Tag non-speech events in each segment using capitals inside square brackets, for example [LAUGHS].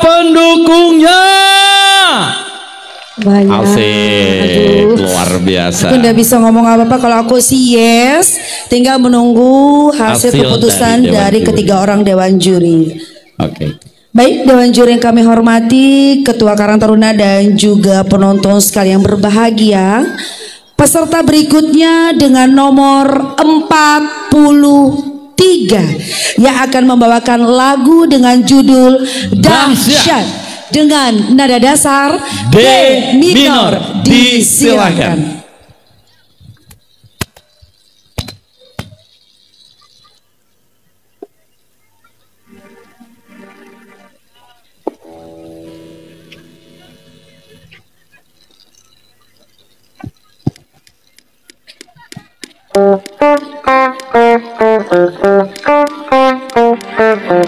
pendukungnya. Banyak. Asik, Aduh. luar biasa. Aku nggak bisa ngomong apa-apa kalau aku sih yes. Tinggal menunggu hasil, Hasil keputusan dari dari, Juri. ketiga orang Dewan Juri. Oke. Baik Dewan Juri yang kami hormati, Ketua Karang Taruna dan juga penonton sekalian berbahagia. Peserta berikutnya dengan nomor 43 yang akan membawakan lagu dengan judul Dahsyat dengan nada dasar D minor. Disilakan.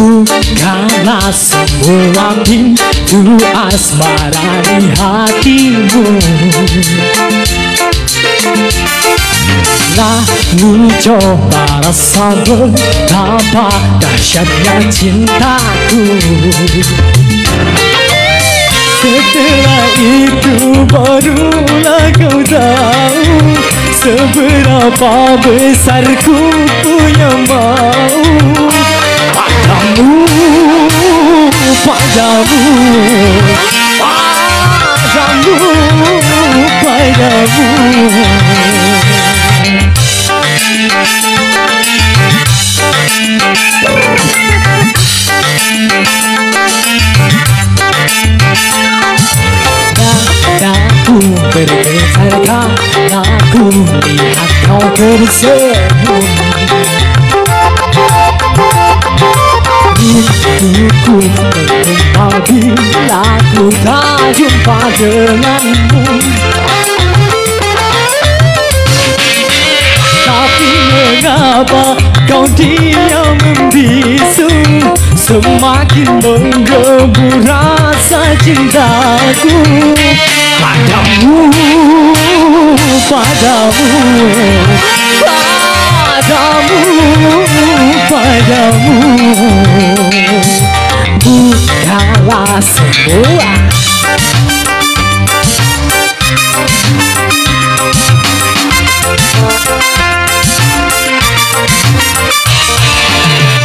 Bukanlah semua pintu asmara di hatimu Lalu coba rasa betapa dahsyatnya cintaku Setelah itu baru Seberapa besar ku punya mau Padamu, padamu. Padamu, padamu Dadaku bergetar karena ku lihat kau tersenyum Hidupku bergempal bila ku tak jumpa denganmu Tapi mengapa kau diam membisu Semakin menggebu rasa cintaku Padamu, padamu Padamu, padamu. Bukalah semua.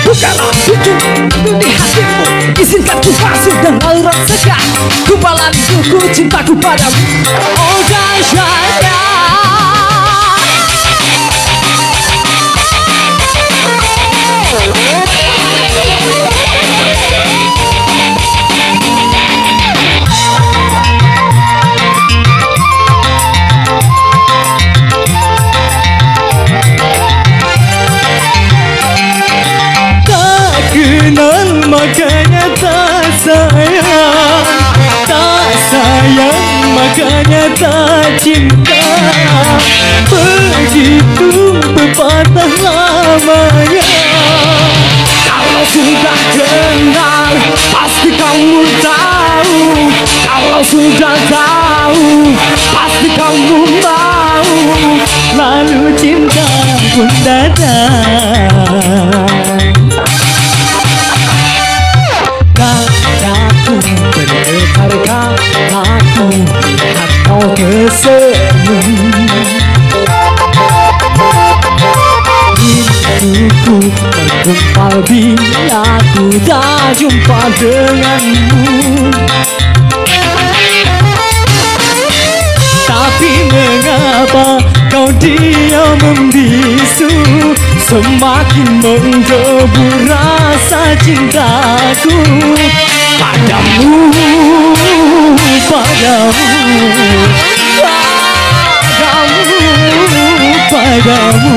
Bukalah pintu di hatimu. Izinkan ku masuk dan aliran segar Kumpalan suku cintaku padamu. Oh dahsyatnya sudah kenal pasti kamu tahu. Kalau sudah tahu pasti kamu mau. Lalu cinta pun datang bergempal bila ku tak jumpa denganmu Tapi mengapa kau diam membisu Semakin menggebu rasa cintaku Padamu, padamu Padamu, padamu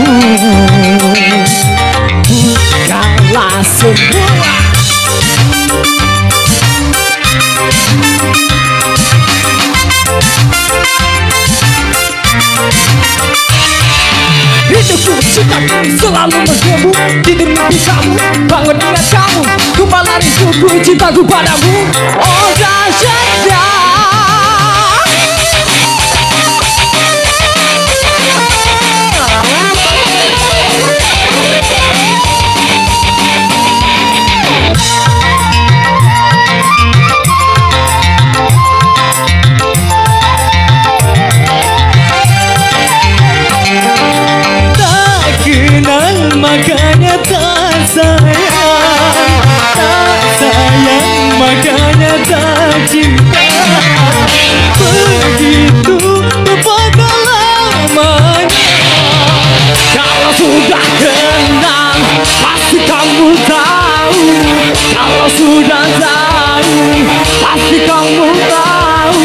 selalu menggemu Tidur kamu Bangun ingat kamu Kembali rinduku cintaku padamu. Oh dahsyatnya Kalau sudah kenal pasti kamu tahu. Kalau sudah tahu pasti kamu tahu.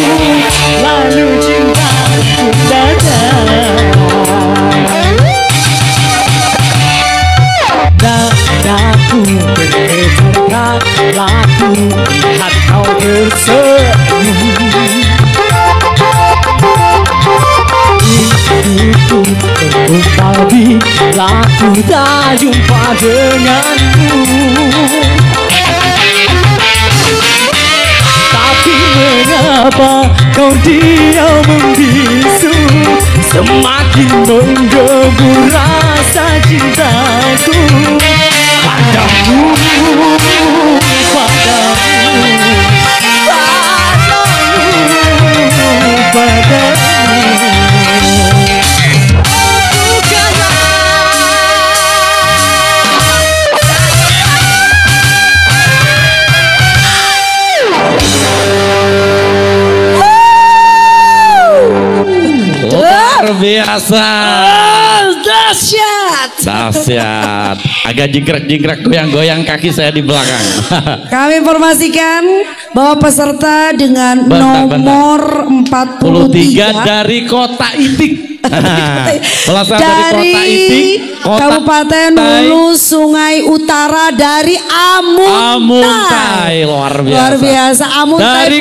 Lalu cinta pun datang di laku Tak jumpa denganmu. Tapi mengapa kau diam membisu? Semakin menggebu Biasa. Dahsyat. Dahsyat. Agak jingkrak-jingkrak goyang-goyang kaki saya di belakang. [LAUGHS] Kami informasikan bahwa peserta dengan Bentar, bentar. nomor 43 43 dari kota Itik. [LAUGHS] Pelaksanaan dari kota Itik, kota Kabupaten Hulu Sungai Utara dari Amuntai. Amuntai luar biasa. Luar biasa Amuntai Dari